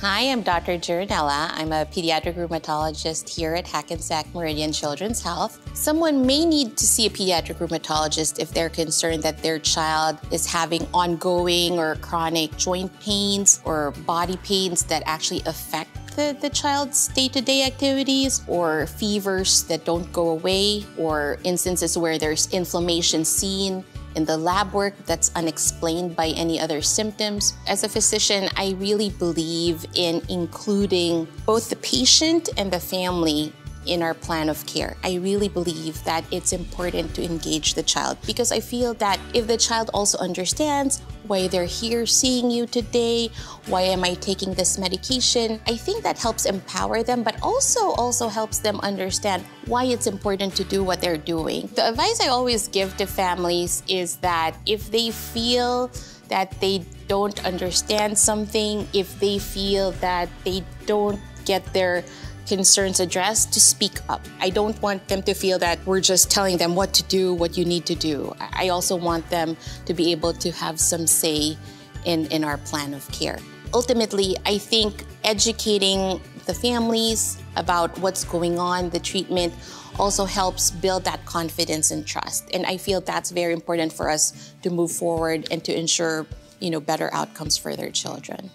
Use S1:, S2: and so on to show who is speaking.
S1: Hi, I'm Dr. Gironella. I'm a pediatric rheumatologist here at Hackensack Meridian Children's Health. Someone may need to see a pediatric rheumatologist if they're concerned that their child is having ongoing or chronic joint pains or body pains that actually affect the, the child's day-to-day activities or fevers that don't go away or instances where there's inflammation seen in the lab work that's unexplained by any other symptoms. As a physician, I really believe in including both the patient and the family in our plan of care. I really believe that it's important to engage the child because I feel that if the child also understands why they're here seeing you today, why am I taking this medication, I think that helps empower them, but also also helps them understand why it's important to do what they're doing. The advice I always give to families is that if they feel that they don't understand something, if they feel that they don't get their concerns addressed to speak up. I don't want them to feel that we're just telling them what to do, what you need to do. I also want them to be able to have some say in, in our plan of care. Ultimately, I think educating the families about what's going on, the treatment, also helps build that confidence and trust. And I feel that's very important for us to move forward and to ensure, you know, better outcomes for their children.